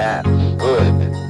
That's good.